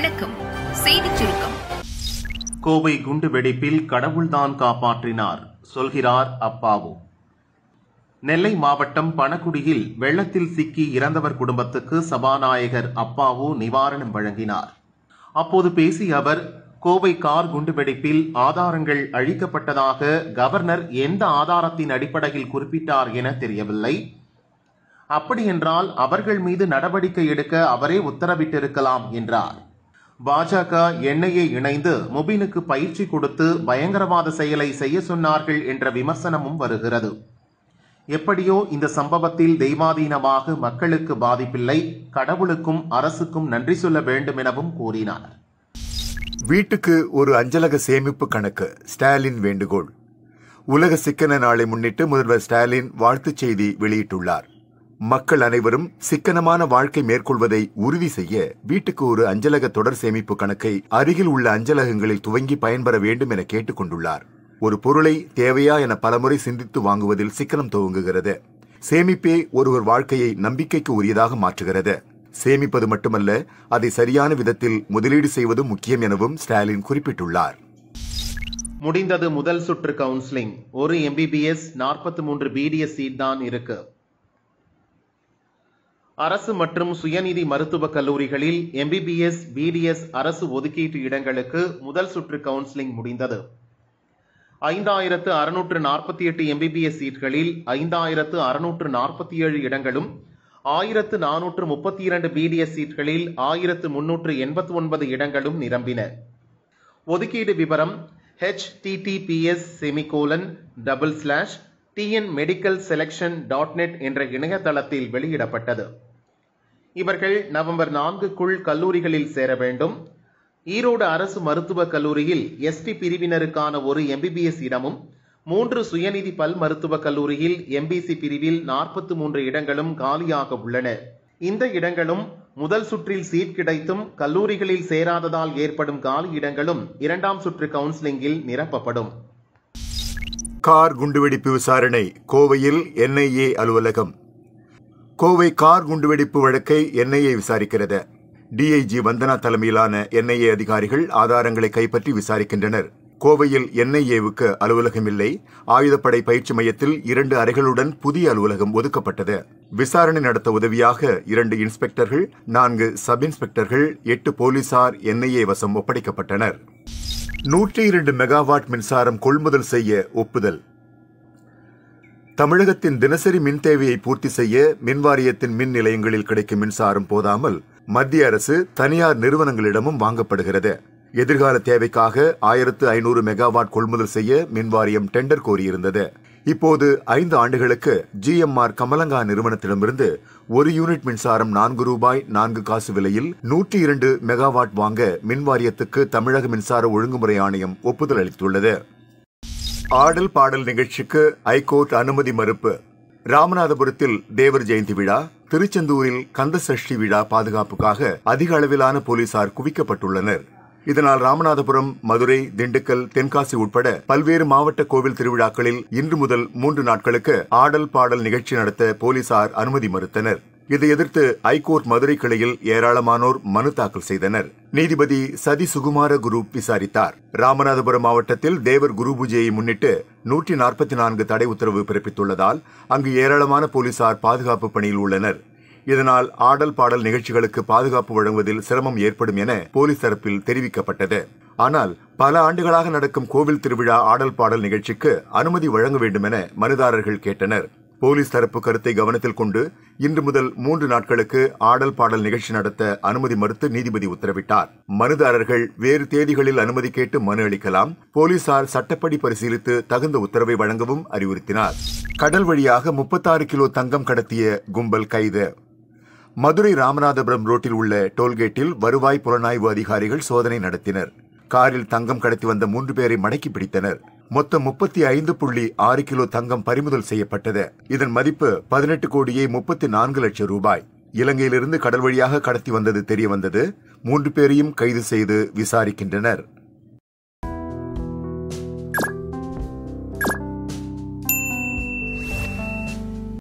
வணக்கம். செய்திச் சுருக்கம். கோவை குண்டு வெடிப்பில் கடவுள்தான் காப்பாற்றினார் சொல்கிறார் அப்பாவு. நெல்லை மாவட்டம் பணக்குடியில் வெள்ளத்தில் சிக்கி இறந்தவர் குடும்பத்துக்கு சபாநாயகர் அப்பாவு நிவாரணம் வழங்கினார். அப்போது பேசிய அவர் கோவை கார் குண்டுவெடிப்பில் ஆதாரங்கள் அழிக்கப்பட்டதாக கவர்னர் எந்த ஆதாரத்தின் அடிப்படையில் குறிப்பிட்டார் என தெரியவில்லை. அப்படியென்றால் அவர்கள் மீது நடவடிக்கை எடுக்க அவரே உத்தரவிட்டிருக்கலாம் என்றார். பாஜக எண்ணெயை இணைந்து முபினுக்கு பயிற்சி கொடுத்து பயங்கரவாத செயலை செய்ய சொன்னார்கள் என்ற விமர்சனமும் வருகிறது. எப்படியோ இந்த சம்பவத்தில் தெய்வாதீனமாக மக்களுக்கு பாதிப்பில்லை கடவுளுக்கும் அரசுக்கும் நன்றி சொல்ல வேண்டும் எனவும் கூறினார். வீட்டுக்கு ஒரு அஞ்சலக சேமிப்பு கணக்கு ஸ்டாலின் வேண்டுகோள். உலக சிக்கன நாளை முன்னிட்டு முதல்வர் ஸ்டாலின் வாழ்த்துச் செய்தி வெளியிட்டுள்ளார். மக்கள் அனைவரும் சிக்கனமான வாழ்க்கை மேற்கொள்வதை உறுதி செய்ய வீட்டுக்கு ஒரு அஞ்சலக தொடர் சேமிப்பு கணக்கை அருகில் உள்ள அஞ்சலகங்களில் துவங்கி பயன்பெற வேண்டும் என கேட்டுக் கொண்டுள்ளார் ஒரு பொருளை தேவையா என பலமுறை சிந்தித்து வாங்குவதில் சிக்கனம் துவங்குகிறது. சேமிப்பே ஒருவர் வாழ்க்கையை நம்பிக்கைக்கு உரியதாக மாற்றுகிறது. சேமிப்பது மட்டுமல்ல அதை சரியான விதத்தில் முதலீடு செய்வதும் முக்கியம் எனவும் ஸ்டாலின் குறிப்பிட்டுள்ளார். முடிந்தது முதல் சுற்று கவுன்சிலிங் ஒரு எம்பிபிஎஸ் நாற்பத்தி மூன்று பிடிஎஸ் சீட் தான் இருக்கு. அரசு மற்றும் சுயநிதி மருத்துவக் கல்லூரிகளில் எம்பிபிஎஸ் பிடிஎஸ் அரசு ஒதுக்கீட்டு இடங்களுக்கு முதல் சுற்று கவுன்சிலிங் முடிந்தது. ஐந்தாயிரத்து அறுநூற்று நாற்பத்தி எட்டு எம்பிபிஎஸ் சீட்களில் ஐந்தாயிரத்து அறுநூற்று நாற்பத்தி ஏழு இடங்களும் ஆயிரத்து நானூற்று முப்பத்தி இரண்டு பிடிஎஸ் சீட்களில் ஆயிரத்து முன்னூற்று எண்பத்தி ஒன்பது இடங்களும் நிரம்பின. ஒதுக்கீடு விவரம் HTTPS semicolon double slash TN medical selection dot net என்ற இணையதளத்தில் வெளியிடப்பட்டது. இவர்கள் நவம்பர் நான்குக்குள் கல்லூரிகளில் சேர வேண்டும். ஈரோடு அரசு மருத்துவக் கல்லூரியில் எஸ்டி பிரிவினருக்கான ஒரு எம்பிபிஎஸ் இடமும் மூன்று சுயநிதி பல் மருத்துவக் கல்லூரியில் எம்பிசி பிரிவில் நாற்பத்தி மூன்று இடங்களும் காலியாக உள்ளன. இந்த இடங்களும் முதல் சுற்றில் சீட் கிடைத்தும் கல்லூரிகளில் சேராததால் ஏற்படும் காலி இடங்களும் இரண்டாம் சுற்று கவுன்சிலிங்கில் நிரப்பப்படும். கார் குண்டுவெடிப்பு விசாரணை கோவையில் என்ஐஏ அலுவலகம். கோவை கார் குண்டுவெடிப்பு வழக்கை என்ஐஏ விசாரிக்கிறது. டிஐஜி வந்தனா தலைமையிலான என்ஐஏ அதிகாரிகள் ஆதாரங்களை கைப்பற்றி விசாரிக்கின்றனர். கோவையில் என்ஐஏவுக்கு அலுவலகம் இல்லை ஆயுதப்படை பயிற்சி மையத்தில் இரண்டு அறைகளுடன் புதிய அலுவலகம் ஒதுக்கப்பட்டது. விசாரணை நடத்த உதவியாக இரண்டு இன்ஸ்பெக்டர்கள் நான்கு சப் இன்ஸ்பெக்டர்கள் எட்டு போலீசார் என்ஐஏ வசம் ஒப்படைக்கப்பட்டனர். நூற்றி இரண்டு மெகாவாட் மின்சாரம் கொள்முதல் செய்ய ஒப்புதல். தமிழகத்தின் தினசரி மின் தேவையை பூர்த்தி செய்ய மின் வாரியத்தின் மின் நிலையங்களில் கிடைக்கும் மின்சாரம் போதாமல் மத்திய அரசு தனியார் நிறுவனங்களிடமும் வாங்கப்படுகிறது. எதிர்கால தேவைக்காக ஆயிரத்து ஐநூறு மெகாவாட் கொள்முதல் செய்ய மின் வாரியம் டெண்டர் கோரியிருந்தது. இப்போது ஐந்து ஆண்டுகளுக்கு ஜிஎம்ஆர் கமலங்கா நிறுவனத்திடமிருந்து ஒரு யூனிட் மின்சாரம் நான்கு ரூபாய் நான்கு காசு விலையில் நூற்றி இரண்டு மெகாவாட் வாங்க மின் வாரியத்துக்கு தமிழக மின்சார ஒழுங்குமுறை ஆணையம் ஒப்புதல் அளித்துள்ளது. ஆடல் பாடல் நிகழ்ச்சிக்கு ஐகோர்ட் அனுமதி மறுப்பு. ராமநாதபுரத்தில் தேவர் ஜெயந்தி விழா திருச்செந்தூரில் கந்தசஷ்டி விழா பாதுகாப்புக்காக அதிக அளவிலான போலீசார் குவிக்கப்பட்டுள்ளனர். இதனால் ராமநாதபுரம் மதுரை திண்டுக்கல் தென்காசி உட்பட பல்வேறு மாவட்ட கோவில் திருவிழாக்களில் இன்று முதல் மூன்று நாட்களுக்கு ஆடல் பாடல் நிகழ்ச்சி நடத்த போலீசார் அனுமதி மறுத்தனர். இதை எதிர்த்து ஐகோர்ட் மதுரை கிளையில் ஏராளமானோர் மனு தாக்கல் செய்தனர். நீதிபதி சதி சுகுமார குரு விசாரித்தார். ராமநாதபுரம் மாவட்டத்தில் தேவர் குரு பூஜையை முன்னிட்டு நூற்றி நாற்பத்தி நான்கு தடை உத்தரவு பிறப்பித்துள்ளதால் அங்கு ஏராளமான போலீசார் பாதுகாப்பு பணியில் உள்ளனர். இதனால் ஆடல் பாடல் நிகழ்ச்சிகளுக்கு பாதுகாப்பு வழங்குவதில் சிரமம் ஏற்படும் என போலீஸ் தரப்பில் தெரிவிக்கப்பட்டது. ஆனால் பல ஆண்டுகளாக நடக்கும் கோவில் திருவிழா ஆடல் பாடல் நிகழ்ச்சிக்கு அனுமதி வழங்க வேண்டும் என மனுதாரர்கள் கேட்டனர். போலீஸ் தரப்பு கருத்தை கவனத்தில் கொண்டு இன்று முதல் மூன்று நாட்களுக்கு ஆடல் பாடல் நிகழ்ச்சி நடத்த அனுமதி மறுத்து நீதிபதி உத்தரவிட்டார். மனுதாரர்கள் வேறு தேதிகளில் அனுமதி கேட்டு மனு அளிக்கலாம். போலீசார் சட்டப்படி பரிசீலித்து தகுந்த உத்தரவை வழங்கவும் அறிவுறுத்தினார். கடல் வழியாக முப்பத்தாறு கிலோ தங்கம் கடத்திய கும்பல் கைது. மதுரை ராமநாதபுரம் ரோட்டில் உள்ள டோல்கேட்டில் வருவாய் புலனாய்வு அதிகாரிகள் சோதனை நடத்தினர். காரில் தங்கம் கடத்தி வந்த மூன்று பேரை மடக்கி பிடித்தனர். மொத்தம் முப்பத்தி ஐந்து புள்ளி ஆறு கிலோ தங்கம் பறிமுதல் செய்யப்பட்டது. இதன் மதிப்பு பதினெட்டு கோடியே முப்பத்தி நான்கு லட்சம் ரூபாய். இலங்கையிலிருந்து கடல் வழியாக கடத்தி வந்தது தெரிய வந்தது. மூன்று பேரையும் கைது செய்து விசாரிக்கின்றனர்.